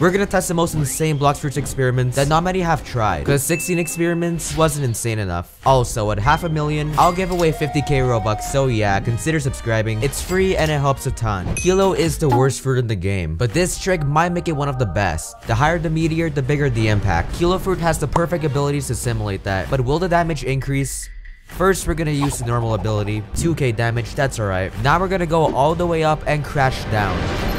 We're gonna test the most insane Blox Fruits experiments that not many have tried, cause 16 experiments wasn't insane enough. Also, at half a million, I'll give away 50k Robux, so yeah, consider subscribing. It's free and it helps a ton. Kilo is the worst fruit in the game, but this trick might make it one of the best. The higher the meteor, the bigger the impact. Kilo Fruit has the perfect abilities to simulate that, but will the damage increase? First, we're gonna use the normal ability, 2k damage, that's alright. Now we're gonna go all the way up and crash down.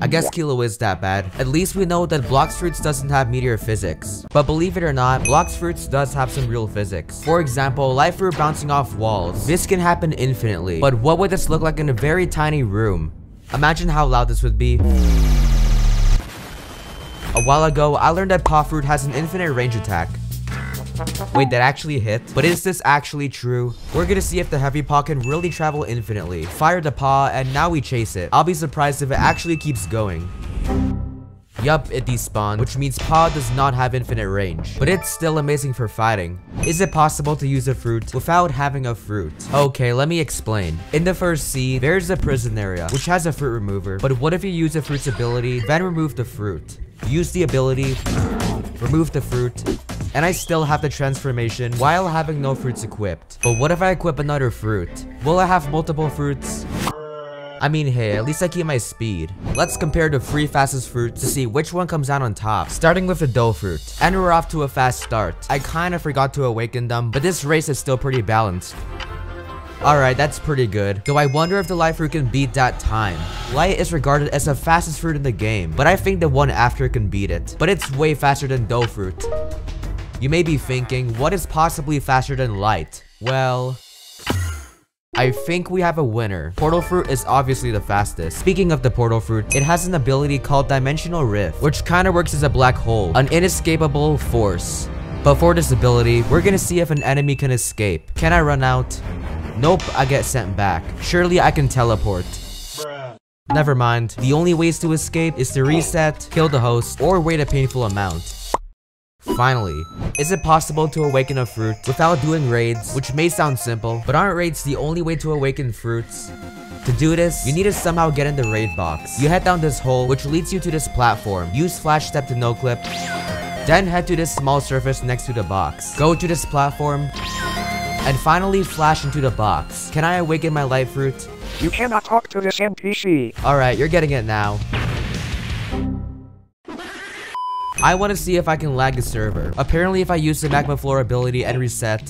I guess Kilo is that bad. At least we know that Blox Fruits doesn't have meteor physics. But believe it or not, Blox Fruits does have some real physics. For example, life fruit bouncing off walls. This can happen infinitely. But what would this look like in a very tiny room? Imagine how loud this would be. A while ago, I learned that Paw Fruit has an infinite range attack. Wait, that actually hit? But is this actually true? We're gonna see if the heavy paw can really travel infinitely. Fire the paw, and now we chase it. I'll be surprised if it actually keeps going. Yup, it despawned, which means Paw does not have infinite range, but it's still amazing for fighting. Is it possible to use a fruit without having a fruit? Okay, let me explain. In the first sea, there's a prison area, which has a fruit remover, but what if you use a fruit's ability, then remove the fruit? Use the ability, remove the fruit, and I still have the transformation while having no fruits equipped. But what if I equip another fruit? Will I have multiple fruits? I mean, hey, at least I keep my speed. Let's compare the three fastest fruits to see which one comes out on top, starting with the dough fruit. And we're off to a fast start. I kinda forgot to awaken them, but this race is still pretty balanced. Alright, that's pretty good. Though I wonder if the light fruit can beat that time. Light is regarded as the fastest fruit in the game, but I think the one after can beat it. But it's way faster than dough fruit. You may be thinking, what is possibly faster than light? Well... I think we have a winner. Portal Fruit is obviously the fastest. Speaking of the Portal Fruit, it has an ability called Dimensional Rift, which kinda works as a black hole, an inescapable force. But for this ability, we're gonna see if an enemy can escape. Can I run out? Nope, I get sent back. Surely I can teleport. Never mind, the only ways to escape is to reset, kill the host, or wait a painful amount. Finally, is it possible to awaken a fruit without doing raids, which may sound simple, but aren't raids the only way to awaken fruits? To do this, you need to somehow get in the raid box. You head down this hole, which leads you to this platform. Use flash step to no clip, then head to this small surface next to the box. Go to this platform, and finally flash into the box. Can I awaken my light fruit? You cannot talk to this NPC. Alright, you're getting it now. I want to see if I can lag the server. Apparently if I use the magma floor ability and reset,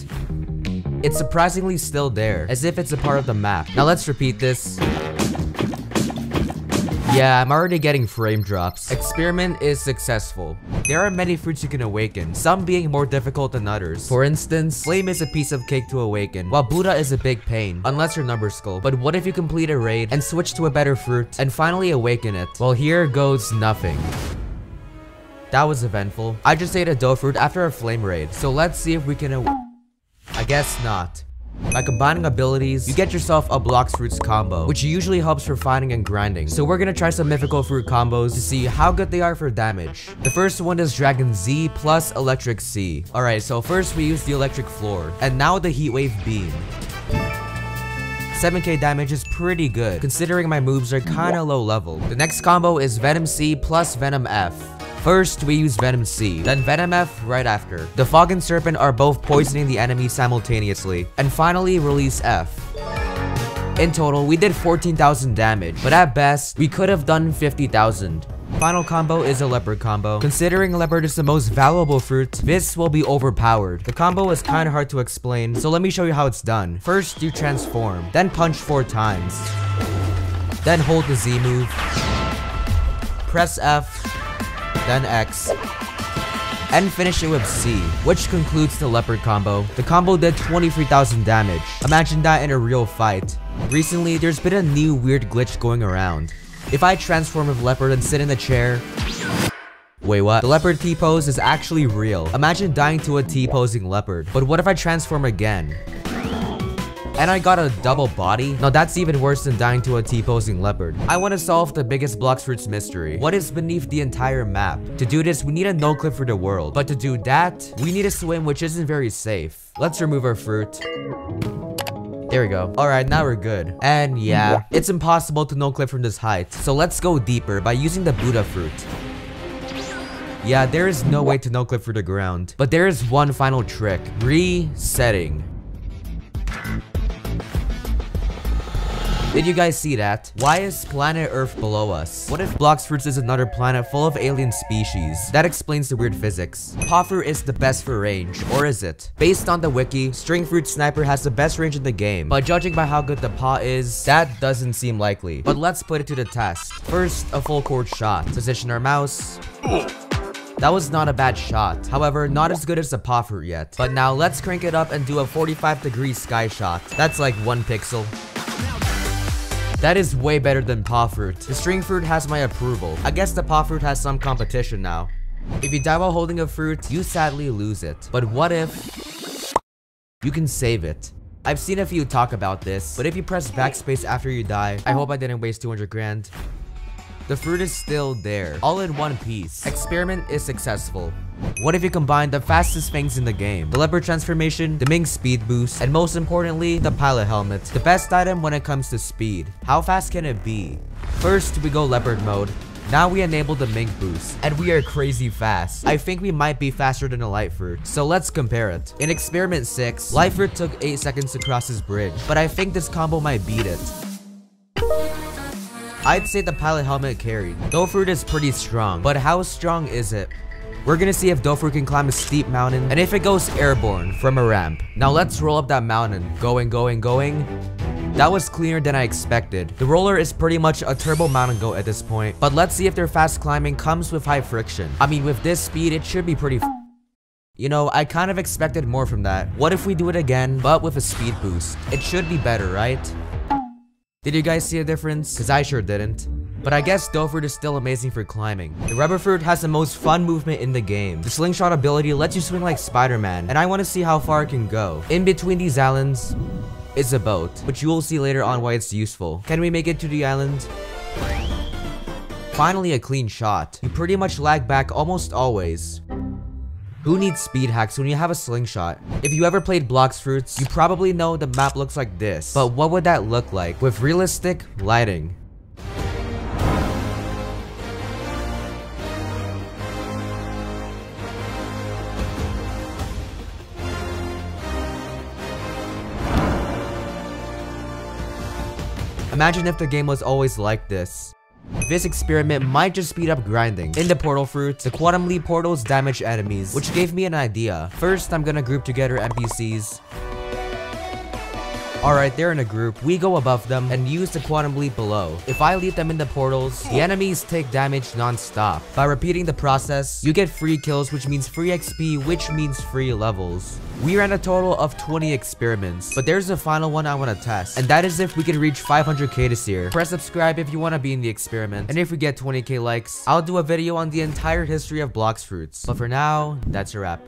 it's surprisingly still there, as if it's a part of the map. Now let's repeat this. Yeah, I'm already getting frame drops. Experiment is successful. There are many fruits you can awaken, some being more difficult than others. For instance, Flame is a piece of cake to awaken, while Buddha is a big pain, unless you're Numberskull. But what if you complete a raid and switch to a better fruit and finally awaken it? Well, here goes nothing. That was eventful. I just ate a dough fruit after a flame raid, so let's see if we can I guess not. By combining abilities, you get yourself a Blox Fruits combo, which usually helps for fighting and grinding. So we're gonna try some mythical fruit combos to see how good they are for damage. The first one is Dragon Z plus Electric C. Alright, so first we use the Electric Floor, and now the Heat Wave Beam. 7k damage is pretty good, considering my moves are kinda low level. The next combo is Venom C plus Venom F. First, we use Venom C, then Venom F right after. The Fog and Serpent are both poisoning the enemy simultaneously. And finally, release F. In total, we did 14,000 damage, but at best, we could have done 50,000. Final combo is a leopard combo. Considering leopard is the most valuable fruit, this will be overpowered. The combo is kinda hard to explain, so let me show you how it's done. First, you transform, then punch 4 times. Then hold the Z move. Press F, then X, and finish it with C, which concludes the Leopard combo. The combo did 23,000 damage. Imagine that in a real fight. Recently, there's been a new weird glitch going around. If I transform with Leopard and sit in the chair, Wait, what? The leopard T-pose is actually real. Imagine dying to a T-posing leopard. But what if I transform again? And I got a double body? Now that's even worse than dying to a T-posing leopard. I want to solve the biggest Blox Fruits mystery. What is beneath the entire map? To do this, we need a no-clip for the world. But to do that, we need a swim which isn't very safe. Let's remove our fruit. There we go. Alright, now we're good. And yeah, it's impossible to no-clip from this height. So let's go deeper by using the Buddha fruit. Yeah, there is no way to no-clip through the ground. But there is one final trick. Resetting. Did you guys see that? Why is planet Earth below us? What if Blox Fruits is another planet full of alien species? That explains the weird physics. Fruit is the best for range, or is it? Based on the wiki, String Fruit Sniper has the best range in the game, but judging by how good the paw is, that doesn't seem likely. But let's put it to the test. First, a full court shot. Position our mouse. That was not a bad shot. However, not as good as the fruit yet. But now let's crank it up and do a 45 degree sky shot. That's like one pixel. That is way better than paw fruit. The string fruit has my approval. I guess the paw fruit has some competition now. If you die while holding a fruit, you sadly lose it. But what if you can save it? I've seen a few talk about this, but if you press backspace after you die, I hope I didn't waste 200 grand. The fruit is still there, all in one piece. Experiment is successful. What if you combine the fastest things in the game? The leopard transformation, the Mink speed boost, and most importantly, the pilot helmet. The best item when it comes to speed. How fast can it be? First, we go leopard mode. Now we enable the Mink boost, and we are crazy fast. I think we might be faster than a Light Fruit, so let's compare it. In Experiment 6, Light Fruit took 8 seconds to cross his bridge, but I think this combo might beat it. I'd say the pilot helmet carried. Dough Fruit is pretty strong, but how strong is it? We're gonna see if Dough Fruit can climb a steep mountain and if it goes airborne from a ramp. Now let's roll up that mountain. Going, going, going. That was cleaner than I expected. The roller is pretty much a turbo mountain goat at this point, but let's see if their fast climbing comes with high friction. I mean, with this speed, it should be pretty you know, I kind of expected more from that. What if we do it again, but with a speed boost? It should be better, right? Did you guys see a difference? Cause I sure didn't. But I guess Dough Fruit is still amazing for climbing. The Rubber Fruit has the most fun movement in the game. The Slingshot ability lets you swing like Spider-Man, and I want to see how far it can go. In between these islands is a boat, which you will see later on why it's useful. Can we make it to the island? Finally a clean shot. You pretty much lag back almost always. Who needs speed hacks when you have a slingshot? If you ever played Blox Fruits, you probably know the map looks like this. But what would that look like with realistic lighting? Imagine if the game was always like this. This experiment might just speed up grinding. In the portal fruit, the quantum leap portals damage enemies, which gave me an idea. First, I'm gonna group together NPCs. Alright, they're in a group. We go above them and use the quantum leap below. If I leap them in the portals, the enemies take damage non-stop. By repeating the process, you get free kills which means free XP which means free levels. We ran a total of 20 experiments, but there's a final one I want to test, and that is if we can reach 500k this year. Press subscribe if you want to be in the experiment, and if we get 20k likes, I'll do a video on the entire history of Blox Fruits. But for now, that's a wrap.